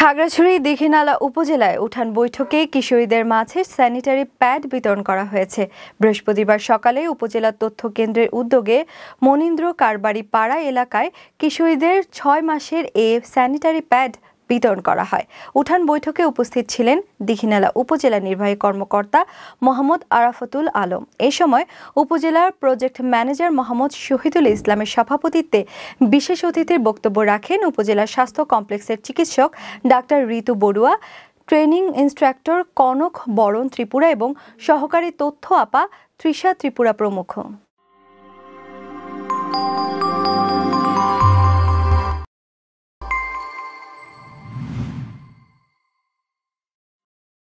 খাগড়াছড়ি দীঘিনালা উপজেলায় উঠান বৈঠকে কিশোরীদের মাঝে স্যানিটারি প্যাড বিতরণ করা হয়েছে। বৃহস্পতিবার সকালে উপজেলা তথ্য কেন্দ্রের উদ্যোগে মনীন্দ্র কারবারি পাড়া এলাকায় কিশোরীদের ছয় মাসের এ স্যানিটারি প্যাড বিতরণ করা হয়। উঠান বৈঠকে উপস্থিত ছিলেন দীঘিনালা উপজেলা নির্বাহী কর্মকর্তা মোহাম্মদ আরাফাতুল আলম। এ সময় উপজেলার প্রজেক্ট ম্যানেজার মোহাম্মদ শহীদুল ইসলামের সভাপতিত্বে বিশেষ অতিথির বক্তব্য রাখেন উপজেলা স্বাস্থ্য কমপ্লেক্সের চিকিৎসক doctor Ritu Barua, training instructor Kanak Baran Tripura এবং সহকারী তথ্য আপা তৃষা ত্রিপুরা প্রমুখ।